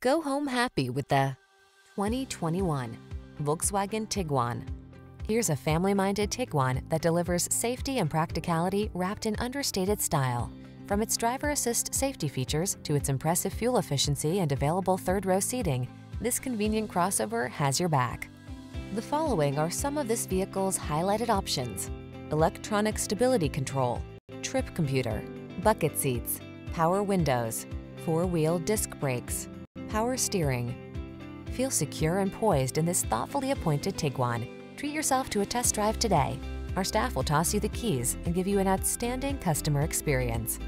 Go home happy with the 2021 Volkswagen Tiguan. Here's a family-minded Tiguan that delivers safety and practicality wrapped in understated style. From its driver assist safety features to its impressive fuel efficiency and available third-row seating, this convenient crossover has your back. The following are some of this vehicle's highlighted options. Electronic stability control, trip computer, bucket seats, power windows, four-wheel disc brakes, power steering. Feel secure and poised in this thoughtfully appointed Tiguan. Treat yourself to a test drive today. Our staff will toss you the keys and give you an outstanding customer experience.